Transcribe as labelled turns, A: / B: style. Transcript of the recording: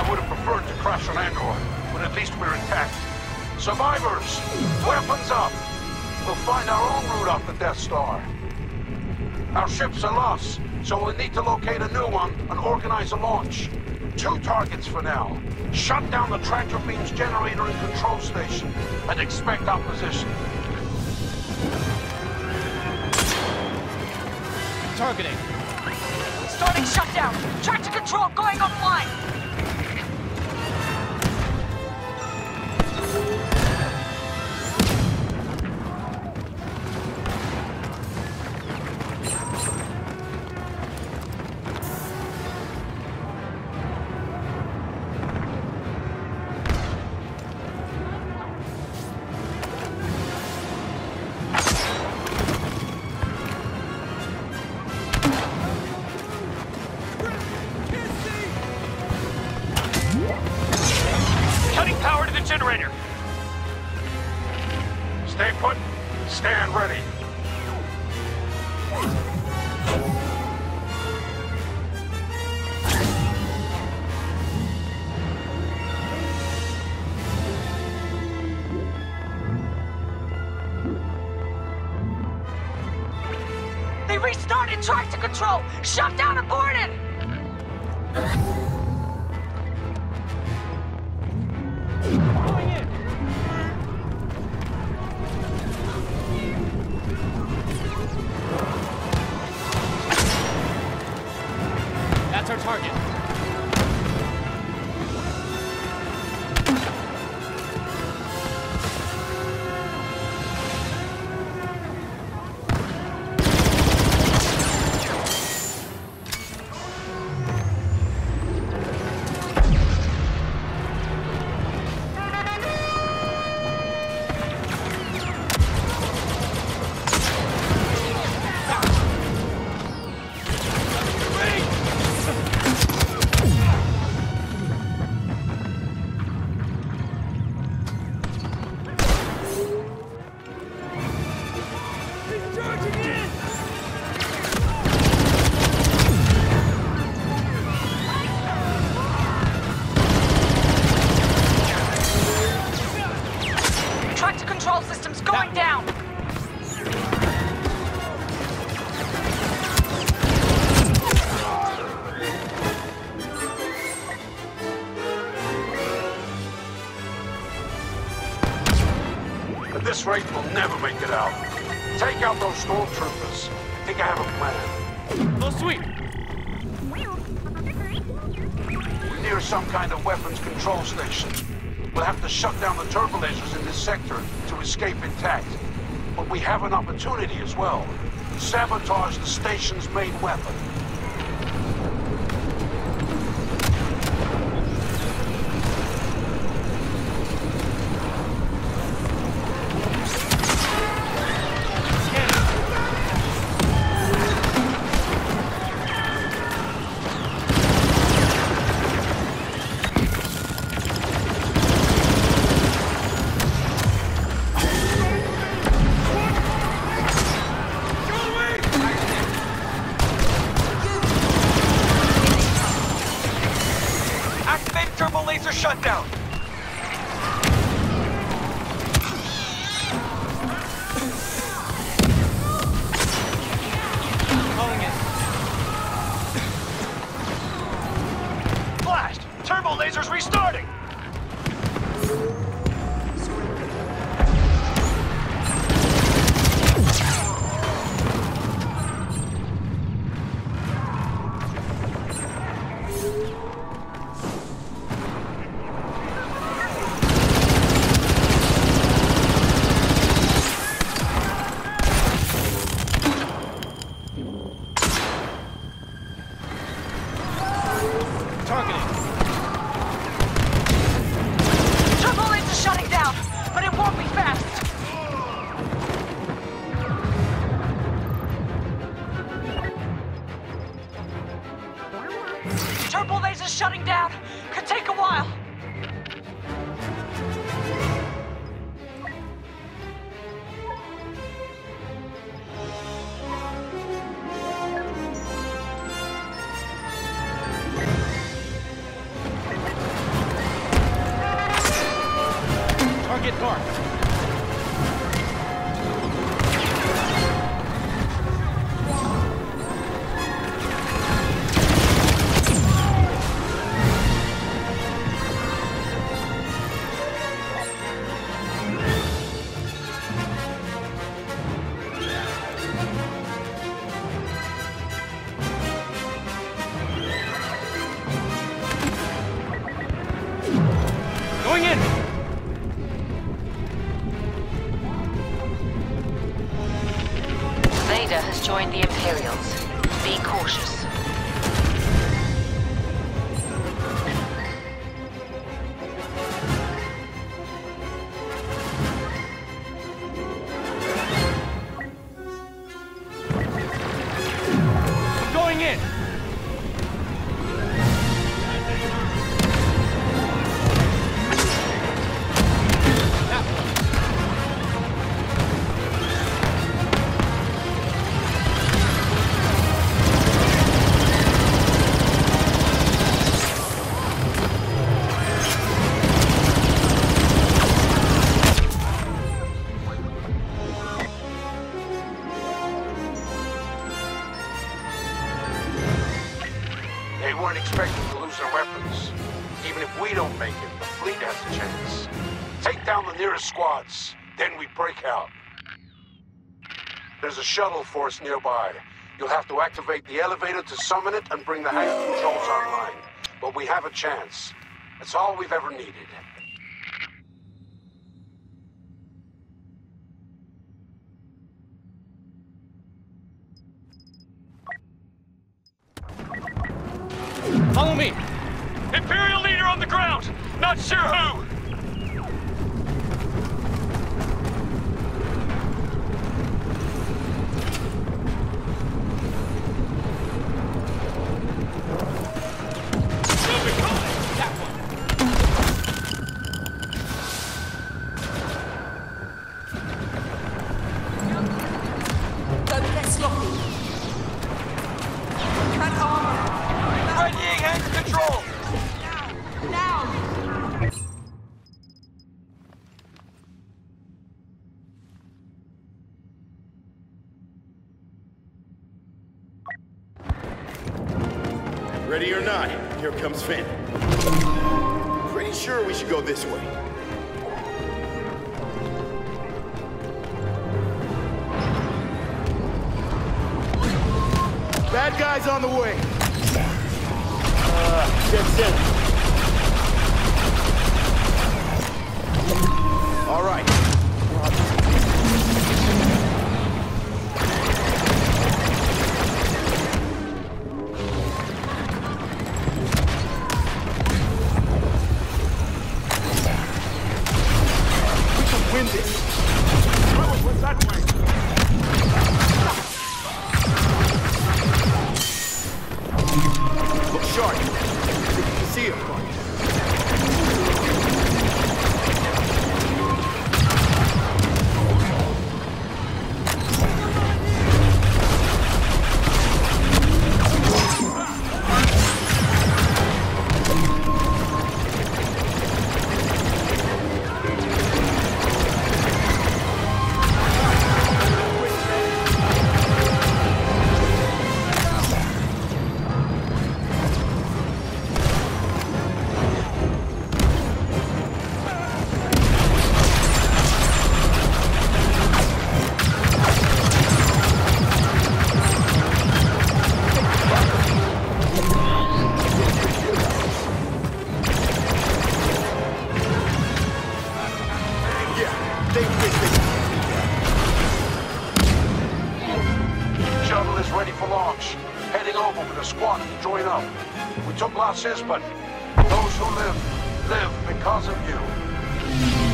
A: I would have preferred to crash on Endor, but at least we're intact. Survivors, weapons up! We'll find our own route off the Death Star. Our ship's a loss, so we'll need to locate a new one and organize a launch. Two targets for now. Shut down the tractor beam's generator and control station, and expect opposition.
B: Targeting.
C: Starting shutdown. Tractor control going offline. Restarted tractor control. Shut Shutdown aborted.
A: This rate, we'll never make it out. Take out those stormtroopers. I Think I have a plan.
B: Oh, sweet.
A: We're near some kind of weapons control station. We'll have to shut down the turbo lasers in this sector to escape intact. But we have an opportunity as well. Sabotage the station's main weapon.
D: Shutdown. Blast! Turbo lasers restarting.
B: Going in!
A: Weren't expecting to lose their weapons. Even if we don't make it, the fleet has a chance. Take down the nearest squads, then we break out. There's a shuttle force nearby. You'll have to activate the elevator to summon it and bring the hangar controls online. But we have a chance. That's all we've ever needed.
D: Imperial leader on the ground! Not sure who!
E: Ready or not, here comes Finn. Pretty sure we should go this way. Bad guys on the way. Uh, dead center. All right.
A: the squad to join up. We took losses, but those who live, live because of you.